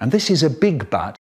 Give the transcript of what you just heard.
And this is a big but.